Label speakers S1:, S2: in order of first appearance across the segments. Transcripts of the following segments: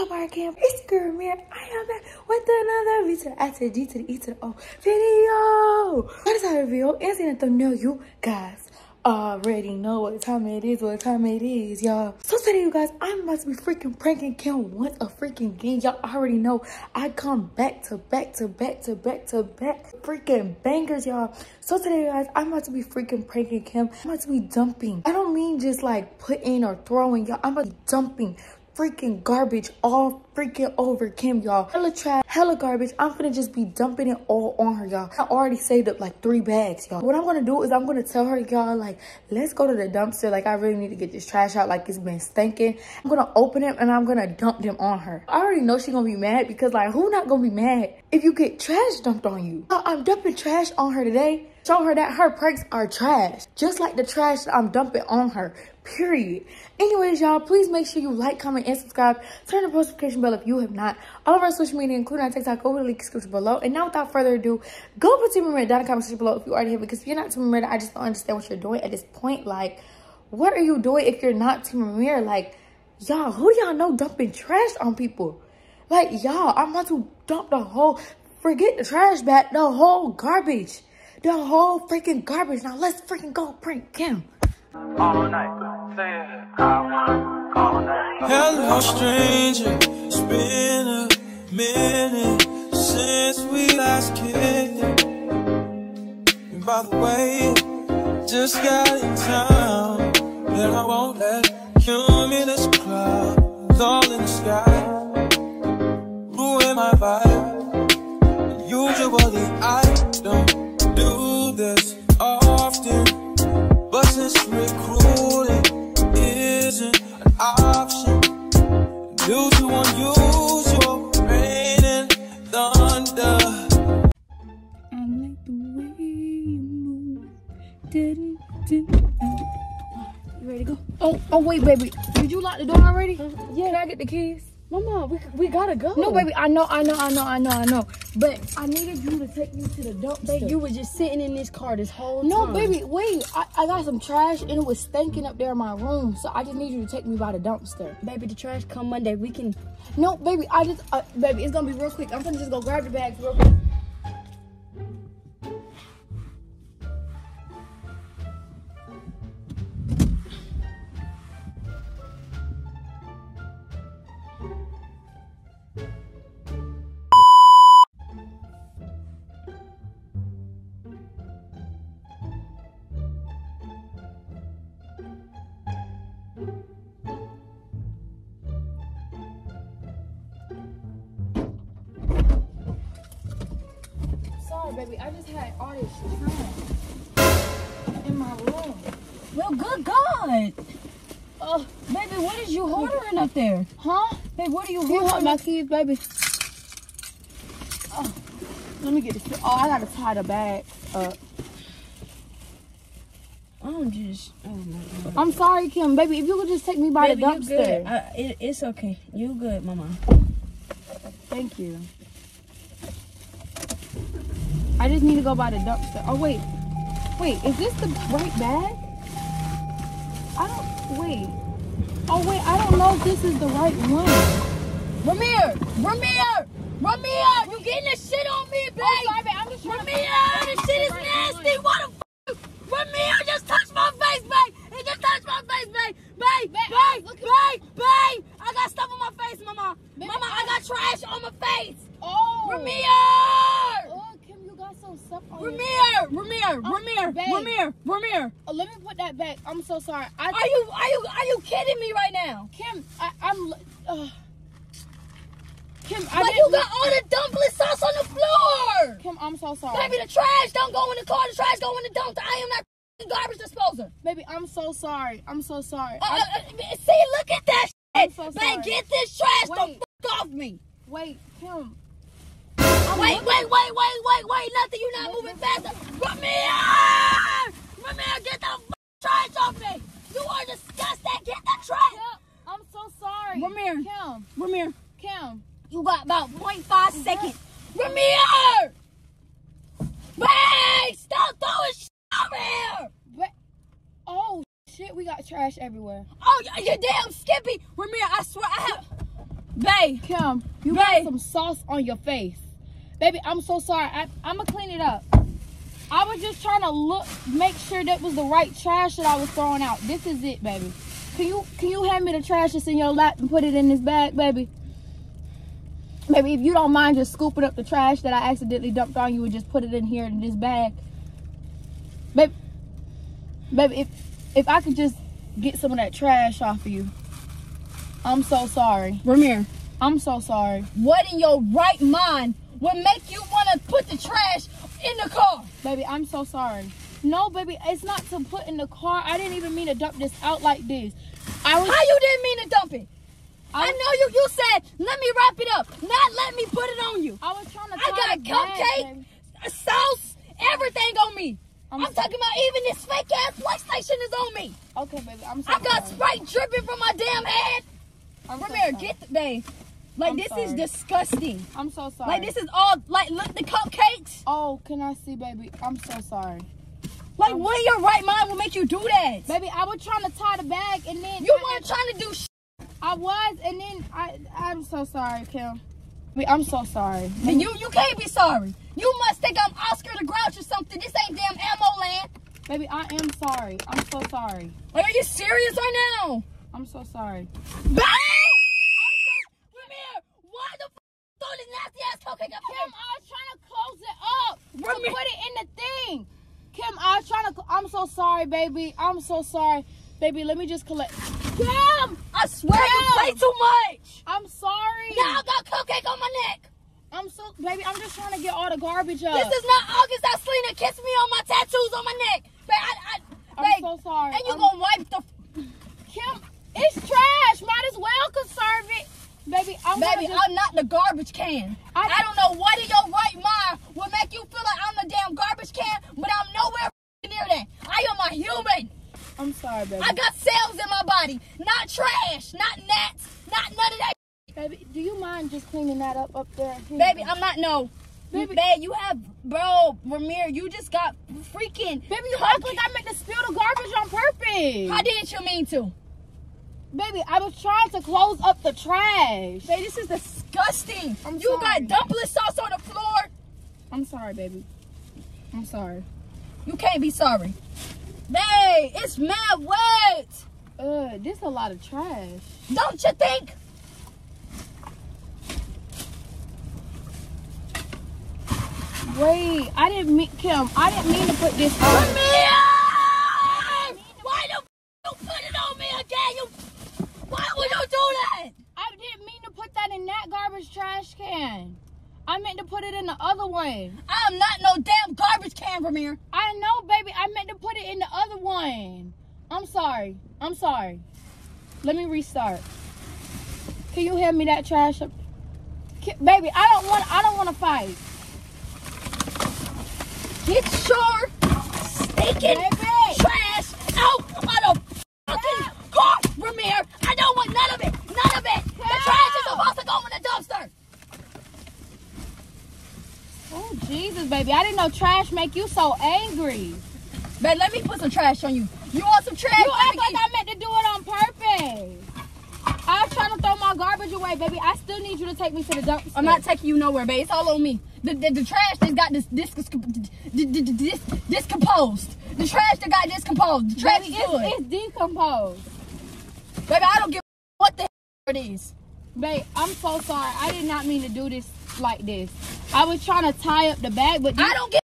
S1: up, our camp? It's girl, man. I am back with another V to the I the G to the E to the O video. What is our video? Answering the thumbnail, you guys already know what time it is, what time it is, y'all. So today, you guys, I'm about to be freaking pranking Kim once a freaking game. Y'all already know I come back to back to back to back to back freaking bangers, y'all. So today, you guys, I'm about to be freaking pranking Kim. I'm about to be dumping. I don't mean just like putting or throwing, y'all. I'm about to be dumping freaking garbage all freaking over Kim, y'all. Hella trash, hella garbage. I'm gonna just be dumping it all on her, y'all. I already saved up like three bags, y'all. What I'm gonna do is I'm gonna tell her, y'all, like, let's go to the dumpster. Like, I really need to get this trash out. Like, it's been stinking. I'm gonna open it and I'm gonna dump them on her. I already know she gonna be mad because, like, who not gonna be mad if you get trash dumped on you? Uh, I'm dumping trash on her today. Show her that her pranks are trash. Just like the trash that I'm dumping on her period. Anyways, y'all, please make sure you like, comment, and subscribe. Turn the post notification bell if you have not. All of our social media, including our TikTok, to the link description below. And now, without further ado, go put Team Merida down in the comment section below if you already have Because if you're not Team Merida, I just don't understand what you're doing at this point. Like, what are you doing if you're not Team Ramir? Like, y'all, who do y'all know dumping trash on people? Like, y'all, I'm about to dump the whole, forget the trash bag, the whole garbage. The whole freaking garbage. Now, let's freaking go prank Kim. All night.
S2: Hello, stranger. It's been a minute since we last kicked And by the way, just got in town. And I won't let cumulus
S1: baby. Did you lock the door already? yeah. Can I get the keys?
S3: Mama, we, we gotta go.
S1: No, baby, I know, I know, I know, I know, I know. But I needed you to take me to the dumpster.
S3: Baby, you were just sitting in this car this whole
S1: no,
S3: time.
S1: No, baby, wait. I, I got some trash and it was stinking up there in my room. So I just need you to take me by the dumpster.
S3: Baby, the trash come Monday. We can.
S1: No, baby, I just, uh, baby, it's gonna be real quick. I'm gonna just go grab the bags real quick. Oh, baby. I just had all this trash in my room.
S3: Well, good God.
S1: Oh, baby, what is you ordering up there?
S3: Huh?
S1: Hey, what are you
S3: ordering? You hold my keys, baby.
S1: Oh, let me get this. Oh, I gotta tie the bag up.
S3: I'm just. Oh my
S1: I'm sorry, Kim. Baby, if you could just take me by
S3: baby,
S1: the dumpster.
S3: I, it, it's okay. You good, Mama.
S1: Thank you. I just need to go by the dumpster. Oh, wait. Wait, is this the right bag? I don't, wait. Oh, wait, I don't know if this is the right one.
S3: Ramir! Ramir! Ramir! You getting this shit on me, babe!
S1: Oh, sorry, babe. I'm just
S3: Ramir! This shit is nasty! What the f***? Ramir just touched my face, babe! He just touched my face, babe! Babe! Babe! Babe! Babe! babe. I got stuff on my face, mama! Babe, mama, I got trash on my face!
S1: Oh!
S3: Ramir!
S1: Oh, so stuff on
S3: Ramir, Ramir, oh, Ramir, Ramir, Ramir.
S1: Oh, let me put that back. I'm so sorry.
S3: I, are you are you are you kidding me right now?
S1: Kim, I, am uh, Kim,
S3: I But you got all the dumpling sauce on the floor.
S1: Kim, I'm so sorry.
S3: Baby, the trash don't go in the car. The trash go in the dumpster. I am not garbage disposer.
S1: Baby, I'm so sorry. I'm so sorry.
S3: Uh, uh, uh see, look at that shit. So Man, get this trash the fuck off me.
S1: Wait, Kim.
S3: Wait, wait, wait, wait, wait, wait. Nothing. You're not moving faster. Ramir! Ramir, get the trash off me. You are disgusting. Get the trash.
S1: Kim, I'm so sorry.
S3: Ramir.
S1: Kim.
S3: Ramir.
S1: Kim.
S3: You got about 0.5 seconds. Ramir! Babe, stop throwing shit over here.
S1: But, oh, shit, we got trash everywhere.
S3: Oh, you damn Skippy. Ramir, I swear I have... Babe,
S1: Kim, you
S3: Babe.
S1: got some sauce on your face. Baby, I'm so sorry. I, I'm gonna clean it up. I was just trying to look, make sure that was the right trash that I was throwing out. This is it, baby. Can you can you hand me the trash that's in your lap and put it in this bag, baby? Baby, if you don't mind just scooping up the trash that I accidentally dumped on you and just put it in here in this bag. Baby, baby, if if I could just get some of that trash off of you. I'm so sorry.
S3: Ramir,
S1: I'm so sorry.
S3: what in your right mind would make you want to put the trash in the car?
S1: Baby, I'm so sorry. No, baby, it's not to put in the car. I didn't even mean to dump this out like this. I was
S3: How you didn't mean to dump it? I,
S1: I-
S3: know you. You said let me wrap it up, not let me put it on you.
S1: I was trying to
S3: I got
S1: back,
S3: cupcake, a sauce, everything on me. I'm,
S1: I'm
S3: talking about even this fake ass PlayStation is on me.
S1: Okay, baby, I'm so
S3: I got
S1: sorry.
S3: Sprite dripping from my damn head.
S1: I'm so
S3: Ramir,
S1: sorry.
S3: get the babe. Like
S1: I'm
S3: this is disgusting.
S1: I'm so sorry.
S3: Like this is all like look the cupcakes.
S1: Oh, can I see, baby? I'm so sorry.
S3: Like
S1: I'm-
S3: what in your right mind will make you do that?
S1: Baby, I was trying to tie the bag and then
S3: You
S1: I-
S3: weren't trying to do sh-
S1: I was and then I I'm so sorry, Kim. Wait, I'm so sorry.
S3: and you you can't be sorry. You must think I'm Oscar the Grouch or something. This ain't damn ammo land.
S1: Baby, I am sorry. I'm so sorry.
S3: Like, are you serious right now?
S1: I'm so sorry.
S3: Bow! I'm so Ramir, why the f- throw this nasty ass up
S1: Kim. I was trying to close it up to put it in the thing. Kim, I was trying to. I'm so sorry, baby. I'm so sorry, baby. Let me just collect. Kim,
S3: I swear you play too much.
S1: I'm sorry.
S3: Now I got cupcake on my neck.
S1: I'm so, baby. I'm just trying to get all the garbage up.
S3: This is not August Alsina kiss me on my tattoos on my neck. Babe, I, I,
S1: I'm so sorry.
S3: and you
S1: I'm-
S3: gonna wipe the
S1: Kim, it's trash. Might as well conserve it, baby. I'm
S3: Baby,
S1: just,
S3: I'm not the garbage can.
S1: I-
S3: I, don't know what in your right mind will make you feel like I'm the damn garbage can, but I'm nowhere near that. I am a human.
S1: I'm sorry, baby.
S3: I got cells in my body, not trash, not gnats, not none of that.
S1: baby, do you mind just cleaning that up up there? Here
S3: Baby. I'm not no.
S1: Baby-
S3: Baby, you have, bro, Ramir, you just got freaking.
S1: Baby, you act like I meant to spill the garbage on purpose.
S3: How didn't you mean to?
S1: Baby, I was trying to close up the trash.
S3: Baby, this is disgusting.
S1: I'm
S3: you
S1: sorry.
S3: got dumpling sauce on the floor.
S1: I'm sorry, baby. I'm sorry.
S3: You can't be sorry. Babe, it's mad wet.
S1: Uh, this is a lot of trash.
S3: Don't you think?
S1: Wait, I didn't mean Kim. I didn't mean to put this on.
S3: Ramir! Why the you put it on me again? You, why would you do that?
S1: I didn't mean to put that in that garbage trash can. I meant to put it in the other one.
S3: I'm not no damn garbage can, Ramir.
S1: I know, baby. I meant to put it in the other one. I'm sorry. I'm sorry. Let me restart. Can you hand me that trash? up- Baby, I don't want. I don't want to fight.
S3: Get your stinking
S1: Baby.
S3: trash out of the fucking car, Ramir. I don't want none of it. None of it. The trash is supposed to go in the dumpster.
S1: Oh Jesus, baby! I didn't know trash make you so angry.
S3: Babe, let me put some trash on you. You want some trash?
S1: You act like I meant to do it on purpose. I was trying to throw my garbage away, baby. I still need you to take me to the dumpster.
S3: I'm not taking you nowhere, babe. It's all on me. The, the, the trash that's got this this this discomposed. The trash that got discomposed. The trash
S1: Baby,
S3: is
S1: it's, it's decomposed.
S3: Baby, I don't give a what the it is.
S1: Babe, I'm so sorry. I did not mean to do this like this. I was trying to tie up the bag, but
S3: I don't give a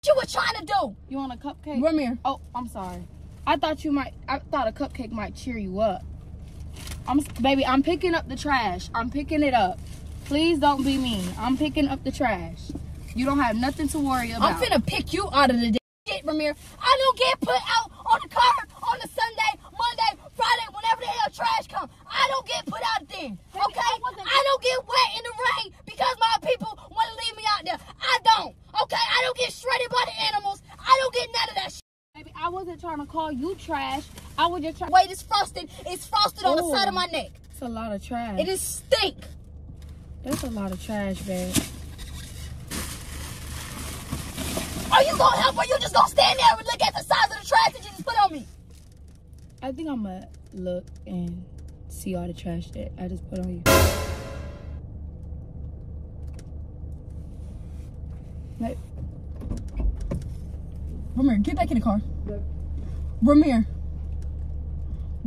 S3: what you were trying to do.
S1: you want a cupcake?
S3: Ramir.
S1: Oh, I'm sorry. I thought you might. I thought a cupcake might cheer you up. I'm, baby. I'm picking up the trash. I'm picking it up. Please don't be mean. I'm picking up the trash. You don't have nothing to worry about.
S3: I'm finna pick you out of the shit, Ramir. I don't get put out on the car on the Sunday, Monday, Friday, whenever the hell trash come. I don't get put out.
S1: Baby,
S3: Okay?
S1: I
S3: I don't get wet in the rain because my people want
S1: call you trash. I would just try.
S3: Wait, it's frosted. It's frosted Ooh, on the side of oh. my neck.
S1: It's a lot of trash.
S3: It is stink.
S1: That's a lot of trash, babe.
S3: Are you gonna help or you just gonna stand there and look at the size of the trash that you just put on me?
S1: I think I'm gonna look and see all the trash that I just put on you.
S3: Like, Come here, get back in the car. Yeah. Ramir.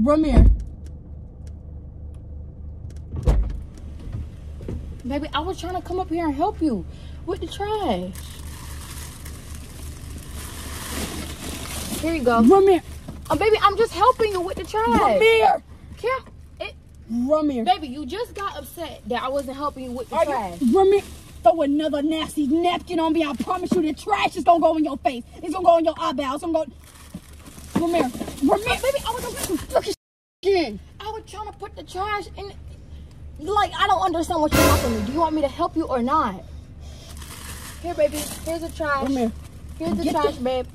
S3: Ramir.
S1: Baby, I was trying to come up here and help you with the trash. Here you go.
S3: Ramir.
S1: Oh, baby, I'm just helping you with the trash.
S3: Ramir.
S1: Kim, it,
S3: Ramir.
S1: baby, you just got upset that I wasn't helping you with the
S3: Are
S1: trash.
S3: you, Ramir, throw another nasty napkin on me. I promise you the trash is gonna go in your face. It's gonna go in your eyeballs. I'm gonna Ramir. Ramir, baby, I was look at again.
S1: I was trying to put the trash in. Like, I don't understand what you want from me. Do you want me to help you or not? Here, baby. Here's the trash.
S3: Ramir.
S1: Here's the
S3: Get
S1: trash,
S3: the-
S1: babe.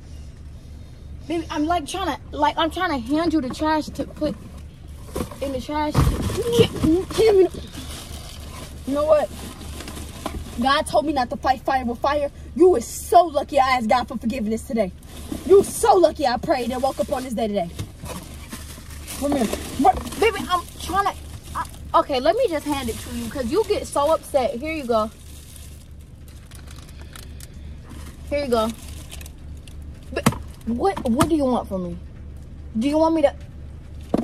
S1: Baby, I'm like trying to, like, I'm trying to hand you the trash to put in the trash.
S3: You know what? God told me not to fight fire with fire. You was so lucky I asked God for forgiveness today. You so lucky I prayed and woke up on this day today. Come here.
S1: Baby, I'm trying to. Okay, let me just hand it to you because you get so upset. Here you go. Here you go. But what what do you want from me? Do you want me to?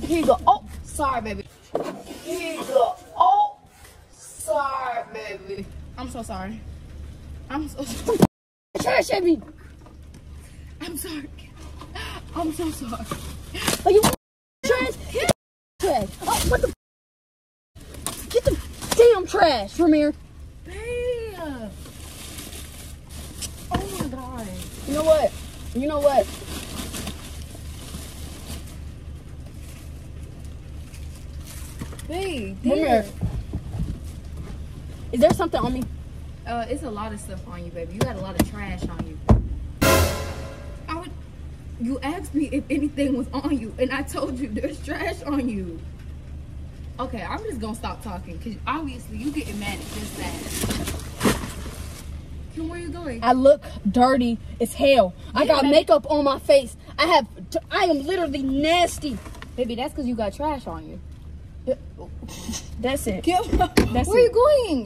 S1: Here you go. Oh, sorry, baby. Here you go. Oh, sorry, baby. I'm so sorry. I'm so sorry.
S3: Trash at me.
S1: I'm sorry. I'm so sorry.
S3: Are you trash? Get the trash. Oh, what the? Get the damn trash, Ramir.
S1: Babe. Oh my god.
S3: You know what? You know what?
S1: Babe.
S3: Ramir. Is there something on me?
S1: Uh, it's a lot of stuff on you, baby. You got a lot of trash on you. You asked me if anything was on you, and I told you there's trash on you. Okay, I'm just gonna stop talking because obviously you getting mad at that. Kim, where you going?
S3: I look dirty as hell. I got
S1: Yeah.
S3: makeup on my face. I have. I am literally nasty.
S1: Baby, that's because you got trash on you.
S3: That's it.
S1: Kim,
S3: That's
S1: where
S3: it.
S1: you going?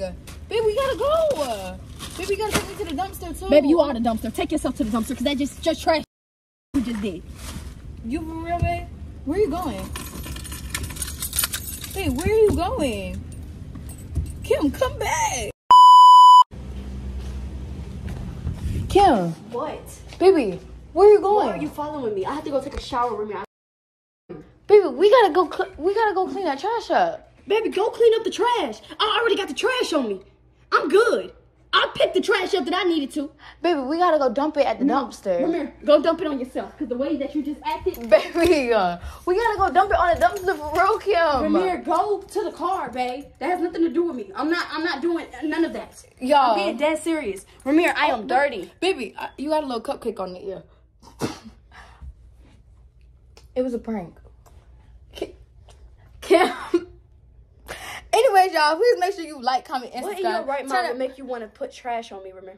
S1: Baby, we gotta go. Baby, you gotta take me to the dumpster too.
S3: Baby, you are the dumpster. Take yourself to the dumpster because that just just trash. You just did.
S1: You for real, babe? Where you going? Hey, where are you going? Kim, come back. Kim,
S4: What?
S1: baby, where are you going?
S4: Why are you following me? I have to go take a shower with me.
S1: Baby, we gotta go. We gotta go clean that trash up.
S3: Baby, go clean up the trash. I already got the trash on me. I'm good. I picked the trash up that I needed to.
S1: Baby, we gotta go dump it at the dumpster.
S3: Come here. Go dump it on yourself. Because the way that you just acted.
S1: Baby, uh, we gotta go dump it on the dumpster for real, Kim.
S3: Ramir, go to the car, babe. That has nothing to do with me. I'm not. I'm not doing none of that.
S1: Y'all.
S3: Being dead serious. Ramir, I am dirty.
S1: Baby, I- you got a little cupcake on the ear. it was a prank. Ki- Kim. Anyways, y'all, please make sure you like, comment, and
S3: What in your right mind
S1: it-
S3: would make you want to put trash on me, Ramir?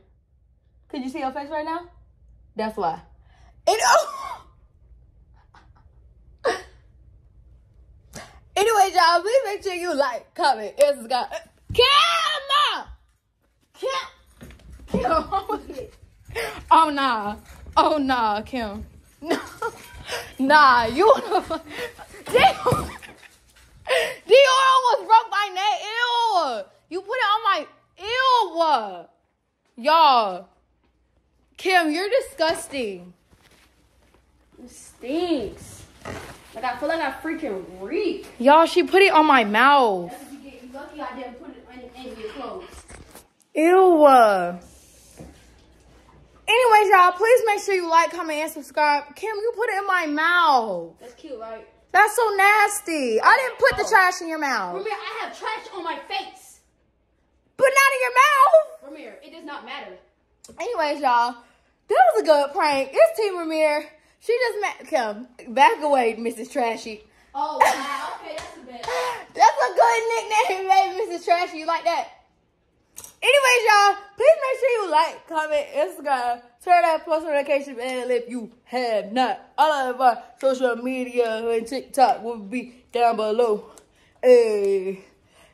S1: Could you see your face right now? That's why. And, oh. Anyways, y'all, please make sure you like, comment, and subscribe. Kim! Kim! Kim! Oh, nah. Oh, nah, Kim. No. Nah, you wanna... Damn! Dior almost broke Ew! You put it on my... Ew! Y'all. Kim, you're disgusting.
S3: It stinks. Like I feel like I freaking reek.
S1: Y'all, she put it on my mouth.
S3: You get lucky I didn't put it in, in your clothes.
S1: Ew. Anyways, y'all, please make sure you like, comment, and subscribe. Kim, you put it in my mouth.
S3: That's cute, right?
S1: That's so nasty. I didn't put the oh. trash in your mouth.
S3: Ramir, I have trash on my face.
S1: But not in your mouth.
S3: Ramir, it does not matter.
S1: Anyways, y'all, that was a good prank. It's Team Ramir. She just met Kim. Back away, Mrs. Trashy.
S3: Oh, wow. okay, that's the best.
S1: That's a good nickname, baby, Mrs. Trashy. You like that? Anyways, y'all, please make like, comment, Instagram. Turn that post notification bell if you have not. All of our social media and TikTok will be down below. Hey.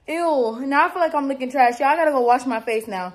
S1: Ew. Now I feel like I'm looking trash. Y'all gotta go wash my face now.